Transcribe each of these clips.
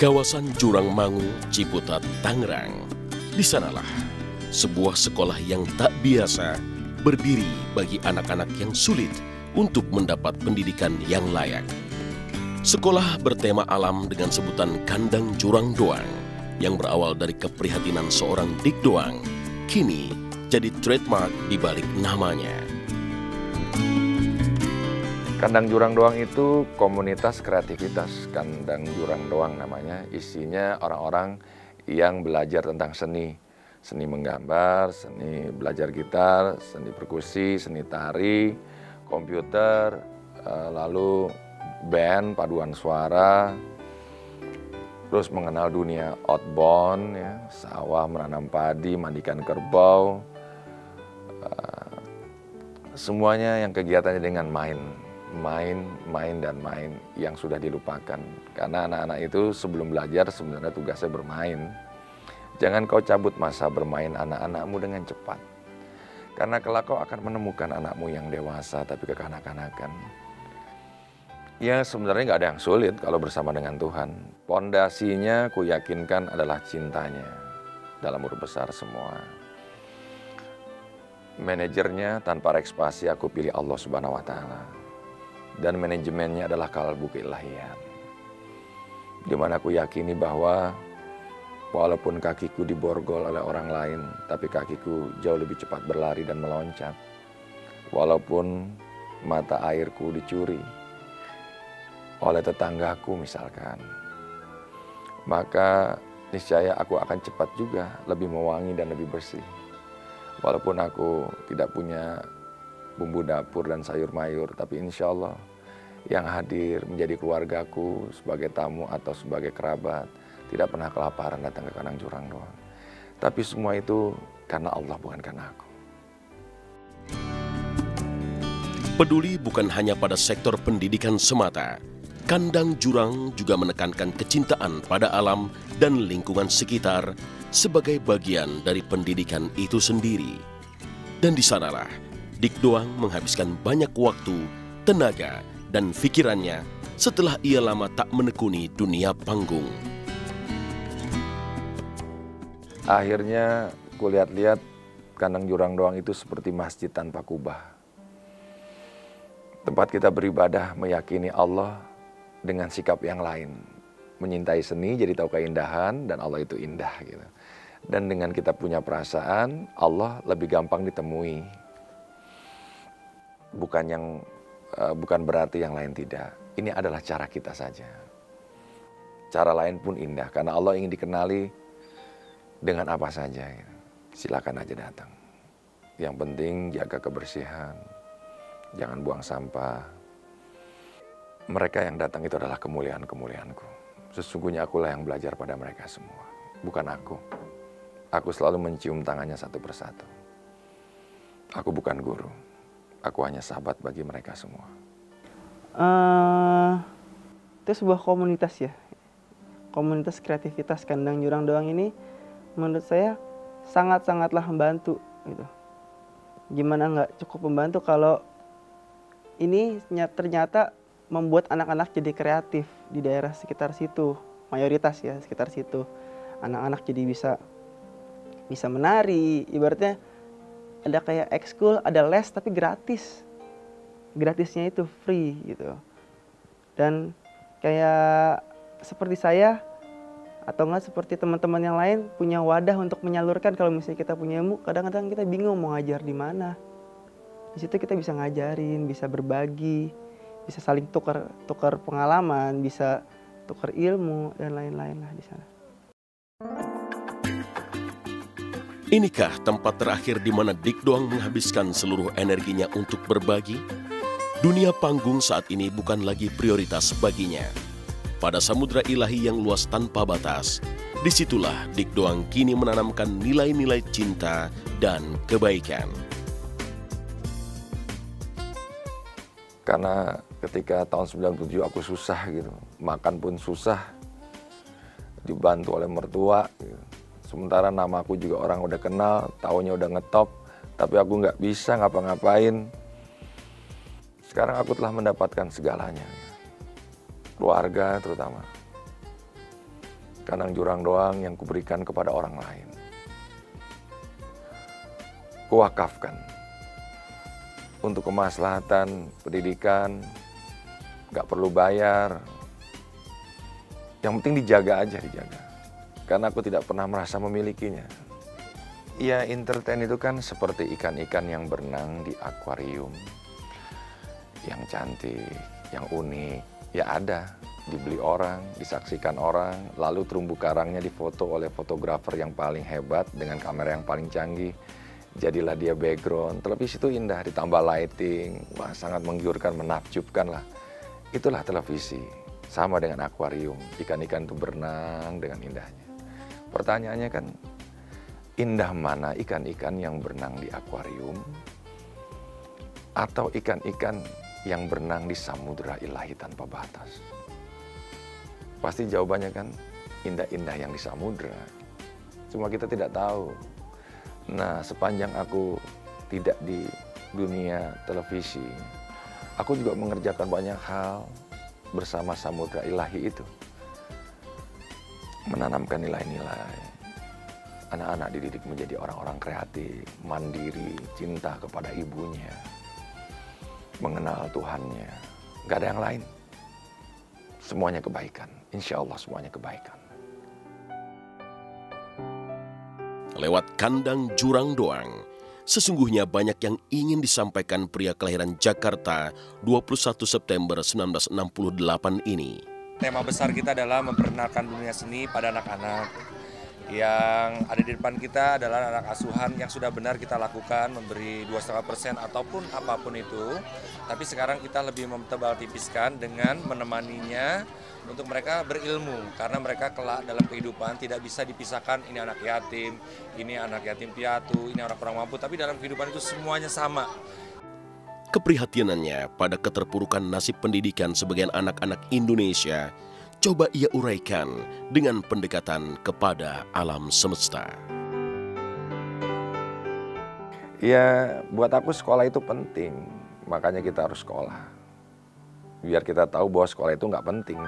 Kawasan Jurang Mangu, Ciputat, Tangerang, di sanalah sebuah sekolah yang tak biasa berdiri bagi anak-anak yang sulit untuk mendapat pendidikan yang layak. Sekolah bertema alam dengan sebutan Kandang Jurang Doang yang berawal dari keprihatinan seorang Dik Doang, kini jadi trademark di balik namanya. Kandang Jurang Doang itu komunitas kreativitas. Kandang Jurang Doang namanya. Isinya orang-orang yang belajar tentang seni. Seni menggambar, seni belajar gitar, seni perkusi, seni tari, komputer, eh, lalu band, paduan suara, terus mengenal dunia outbound, ya, sawah, menanam padi, mandikan kerbau, eh, semuanya yang kegiatannya dengan main main, main, dan main yang sudah dilupakan. Karena anak-anak itu sebelum belajar sebenarnya tugasnya bermain. Jangan kau cabut masa bermain anak-anakmu dengan cepat. Karena kelak kau akan menemukan anakmu yang dewasa tapi kekanak-kanakan. Ya sebenarnya nggak ada yang sulit kalau bersama dengan Tuhan. Pondasinya ku yakinkan adalah cintanya dalam besar semua. Manajernya tanpa ekspasi aku pilih Allah Subhanahu wa taala dan manajemennya adalah kalbu keilahian. Di mana aku yakini bahwa walaupun kakiku diborgol oleh orang lain, tapi kakiku jauh lebih cepat berlari dan meloncat. Walaupun mata airku dicuri oleh tetanggaku misalkan, maka niscaya aku akan cepat juga lebih mewangi dan lebih bersih. Walaupun aku tidak punya bumbu dapur dan sayur mayur, tapi insya Allah yang hadir menjadi keluargaku sebagai tamu atau sebagai kerabat tidak pernah kelaparan datang ke Kanang Jurang doang. Tapi semua itu karena Allah bukan karena aku. Peduli bukan hanya pada sektor pendidikan semata. Kandang Jurang juga menekankan kecintaan pada alam dan lingkungan sekitar sebagai bagian dari pendidikan itu sendiri. Dan di sanalah Dik Doang menghabiskan banyak waktu, tenaga, dan pikirannya setelah ia lama tak menekuni dunia panggung. Akhirnya kulihat-lihat kandang jurang doang itu seperti masjid tanpa kubah. Tempat kita beribadah meyakini Allah dengan sikap yang lain. Menyintai seni jadi tahu keindahan dan Allah itu indah gitu. Dan dengan kita punya perasaan, Allah lebih gampang ditemui. Bukan yang bukan berarti yang lain tidak. Ini adalah cara kita saja. Cara lain pun indah karena Allah ingin dikenali dengan apa saja. Silakan aja datang. Yang penting jaga kebersihan, jangan buang sampah. Mereka yang datang itu adalah kemuliaan-kemuliaanku. Sesungguhnya akulah yang belajar pada mereka semua, bukan aku. Aku selalu mencium tangannya satu persatu. Aku bukan guru. Aku hanya sahabat bagi mereka semua. Uh, itu sebuah komunitas ya. Komunitas kreativitas kandang jurang doang ini menurut saya sangat-sangatlah membantu gitu. Gimana nggak cukup membantu kalau ini ternyata membuat anak-anak jadi kreatif di daerah sekitar situ, mayoritas ya sekitar situ. Anak-anak jadi bisa bisa menari, ibaratnya ada kayak ekskul, ada les tapi gratis. Gratisnya itu free gitu. Dan kayak seperti saya atau enggak seperti teman-teman yang lain punya wadah untuk menyalurkan kalau misalnya kita punya ilmu, kadang-kadang kita bingung mau ngajar di mana. Di situ kita bisa ngajarin, bisa berbagi, bisa saling tukar tukar pengalaman, bisa tukar ilmu dan lain-lain lah di sana. Inikah tempat terakhir di mana Dik Doang menghabiskan seluruh energinya untuk berbagi? Dunia panggung saat ini bukan lagi prioritas baginya. Pada samudra ilahi yang luas tanpa batas, di situlah Dik Doang kini menanamkan nilai-nilai cinta dan kebaikan. Karena ketika tahun 97 aku susah gitu, makan pun susah, dibantu oleh mertua gitu Sementara nama aku juga orang udah kenal, taunya udah ngetop, tapi aku nggak bisa ngapa-ngapain. Sekarang aku telah mendapatkan segalanya, keluarga terutama. kandang jurang doang yang kuberikan kepada orang lain. Kuwakafkan untuk kemaslahatan pendidikan, gak perlu bayar. Yang penting dijaga aja, dijaga. Karena aku tidak pernah merasa memilikinya. Ya, entertain itu kan seperti ikan-ikan yang berenang di akuarium. Yang cantik, yang unik, ya ada. Dibeli orang, disaksikan orang, lalu terumbu karangnya difoto oleh fotografer yang paling hebat dengan kamera yang paling canggih jadilah dia background. Televisi itu indah, ditambah lighting, wah sangat menggiurkan, menakjubkan lah. Itulah televisi, sama dengan akuarium. Ikan-ikan itu berenang dengan indahnya. Pertanyaannya kan, indah mana ikan-ikan yang berenang di akuarium atau ikan-ikan yang berenang di samudera ilahi tanpa batas? Pasti jawabannya kan indah-indah yang di samudera. Cuma kita tidak tahu Nah, sepanjang aku tidak di dunia televisi, aku juga mengerjakan banyak hal bersama samudra ilahi itu. Menanamkan nilai-nilai. Anak-anak dididik menjadi orang-orang kreatif, mandiri, cinta kepada ibunya, mengenal Tuhannya. Gak ada yang lain. Semuanya kebaikan. Insya Allah semuanya kebaikan. lewat kandang jurang doang. Sesungguhnya banyak yang ingin disampaikan pria kelahiran Jakarta 21 September 1968 ini. Tema besar kita adalah memperkenalkan dunia seni pada anak-anak. Yang ada di depan kita adalah anak asuhan yang sudah benar kita lakukan, memberi 2,5% ataupun apa pun itu. Tapi sekarang kita lebih memtebal tipiskan dengan menemaninya untuk mereka berilmu karena mereka kelak dalam kehidupan tidak bisa dipisahkan ini anak yatim, ini anak yatim piatu, ini orang kurang mampu, tapi dalam kehidupan itu semuanya sama. Keprihatinannya pada keterpurukan nasib pendidikan sebagian anak-anak Indonesia coba ia uraikan dengan pendekatan kepada alam semesta. Ya, buat aku sekolah itu penting, makanya kita harus sekolah. Biar kita tahu bahwa sekolah itu nggak penting.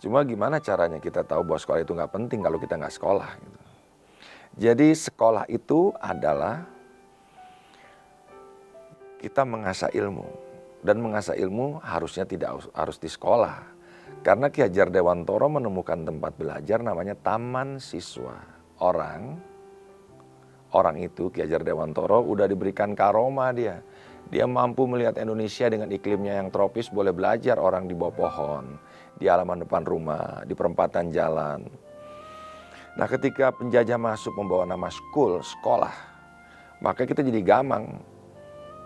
Cuma gimana caranya kita tahu bahwa sekolah itu nggak penting kalau kita nggak sekolah. Gitu. Jadi sekolah itu adalah kita mengasah ilmu. Dan mengasah ilmu harusnya tidak harus di sekolah. Karena Ki Hajar Dewantoro menemukan tempat belajar namanya Taman Siswa. Orang, orang itu Ki Hajar Dewantoro udah diberikan karoma dia. Dia mampu melihat Indonesia dengan iklimnya yang tropis boleh belajar orang di bawah pohon di halaman depan rumah, di perempatan jalan. Nah ketika penjajah masuk membawa nama school, sekolah, maka kita jadi gamang.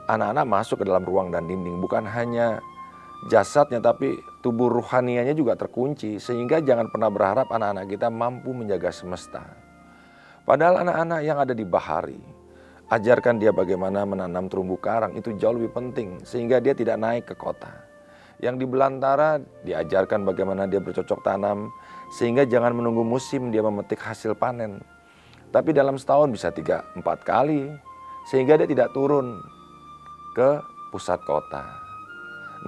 Anak-anak masuk ke dalam ruang dan dinding, bukan hanya jasadnya tapi tubuh ruhanianya juga terkunci. Sehingga jangan pernah berharap anak-anak kita mampu menjaga semesta. Padahal anak-anak yang ada di bahari, ajarkan dia bagaimana menanam terumbu karang, itu jauh lebih penting. Sehingga dia tidak naik ke kota. Yang di belantara diajarkan bagaimana dia bercocok tanam sehingga jangan menunggu musim dia memetik hasil panen. Tapi dalam setahun bisa tiga empat kali sehingga dia tidak turun ke pusat kota.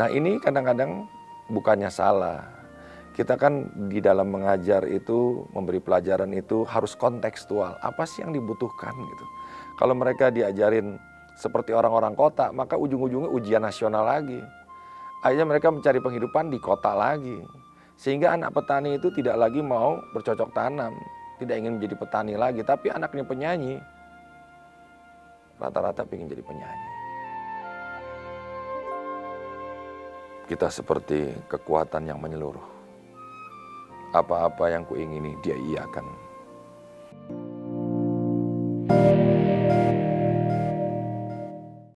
Nah ini kadang-kadang bukannya salah. Kita kan di dalam mengajar itu, memberi pelajaran itu harus kontekstual. Apa sih yang dibutuhkan gitu. Kalau mereka diajarin seperti orang-orang kota, maka ujung-ujungnya ujian nasional lagi akhirnya mereka mencari penghidupan di kota lagi. Sehingga anak petani itu tidak lagi mau bercocok tanam, tidak ingin menjadi petani lagi, tapi anaknya penyanyi. Rata-rata ingin jadi penyanyi. Kita seperti kekuatan yang menyeluruh. Apa-apa yang kuingini dia iakan.